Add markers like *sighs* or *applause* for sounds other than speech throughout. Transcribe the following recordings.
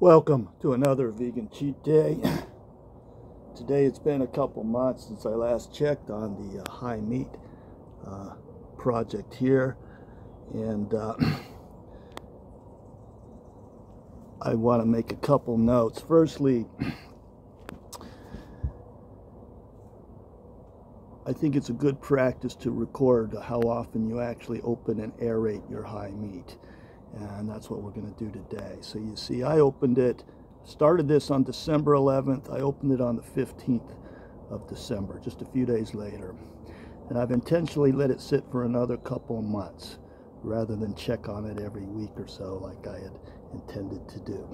Welcome to another vegan cheat day. *clears throat* Today it's been a couple months since I last checked on the uh, high meat uh, project here and uh, *clears throat* I want to make a couple notes. Firstly, *clears throat* I think it's a good practice to record how often you actually open and aerate your high meat and that's what we're going to do today. So you see I opened it, started this on December 11th, I opened it on the 15th of December, just a few days later. And I've intentionally let it sit for another couple months rather than check on it every week or so like I had intended to do.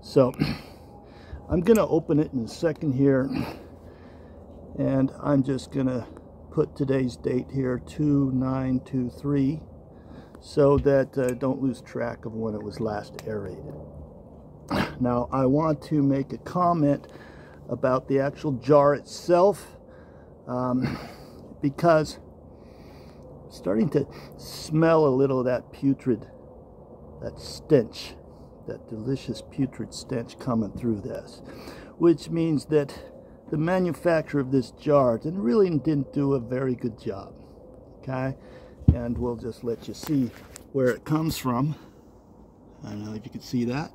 So I'm going to open it in a second here and I'm just going to put today's date here 2923 so that uh, don't lose track of when it was last aerated. *sighs* Now I want to make a comment about the actual jar itself um, *sighs* because I'm starting to smell a little of that putrid, that stench, that delicious putrid stench coming through this, which means that the manufacturer of this jar didn't really didn't do a very good job. Okay, and we'll just let you see where it comes from. I don't know if you can see that.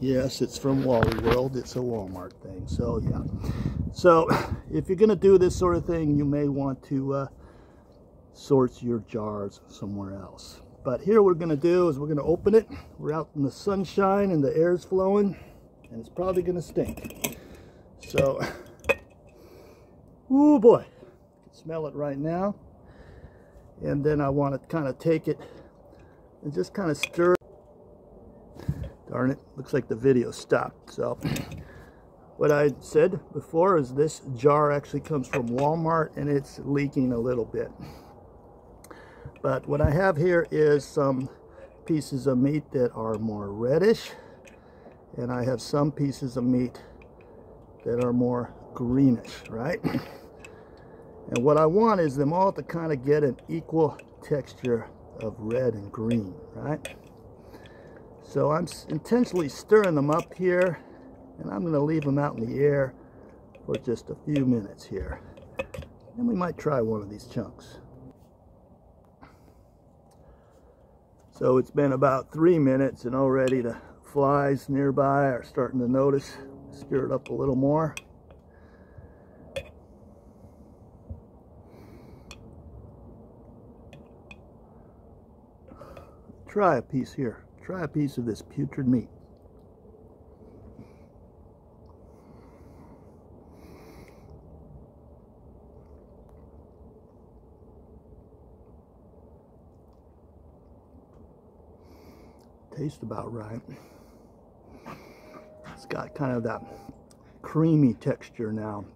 Yes, it's from Wally World. It's a Walmart thing. So, yeah. So, if you're going to do this sort of thing, you may want to uh, source your jars somewhere else. But here we're going to do is we're going to open it. We're out in the sunshine and the air's flowing. And it's probably going to stink. So, oh boy. I can smell it right now and then I want to kind of take it and just kind of stir. Darn it, looks like the video stopped. So what I said before is this jar actually comes from Walmart and it's leaking a little bit. But what I have here is some pieces of meat that are more reddish and I have some pieces of meat that are more greenish, right? And what I want is them all to kind of get an equal texture of red and green, right? So I'm intentionally stirring them up here, and I'm going to leave them out in the air for just a few minutes here. And we might try one of these chunks. So it's been about three minutes, and already the flies nearby are starting to notice. Stir it up a little more. Try a piece here. Try a piece of this putrid meat. Tastes about right. It's got kind of that creamy texture now,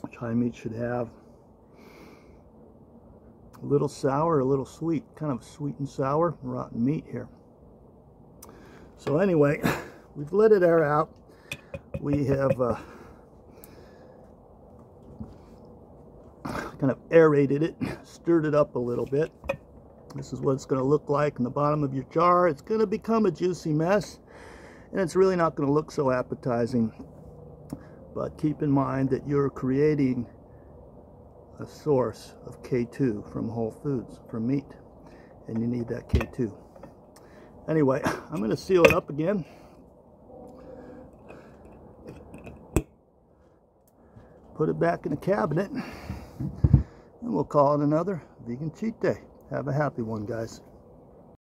which high meat should have. A little sour, a little sweet, kind of sweet and sour, rotten meat here. So anyway, *laughs* we've let it air out. We have uh, kind of aerated it, stirred it up a little bit. This is what it's going to look like in the bottom of your jar. It's going to become a juicy mess, and it's really not going to look so appetizing. But keep in mind that you're creating a source of K2 from Whole Foods, from meat. And you need that K2. Anyway, *laughs* I'm going to seal it up again. Put it back in the cabinet. And we'll call it another vegan cheat day. Have a happy one, guys.